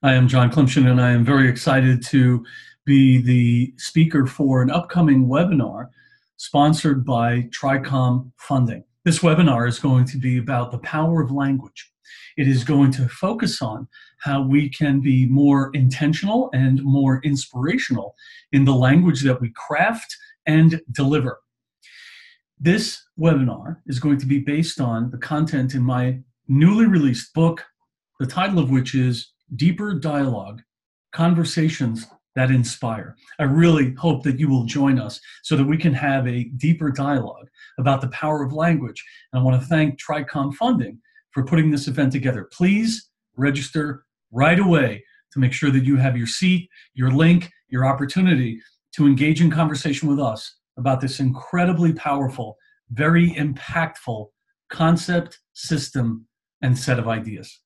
I am John Klymshyn, and I am very excited to be the speaker for an upcoming webinar sponsored by TRICOM Funding. This webinar is going to be about the power of language. It is going to focus on how we can be more intentional and more inspirational in the language that we craft and deliver. This webinar is going to be based on the content in my newly released book, the title of which is deeper dialogue, conversations that inspire. I really hope that you will join us so that we can have a deeper dialogue about the power of language. And I want to thank TRICOM Funding for putting this event together. Please register right away to make sure that you have your seat, your link, your opportunity to engage in conversation with us about this incredibly powerful, very impactful concept, system, and set of ideas.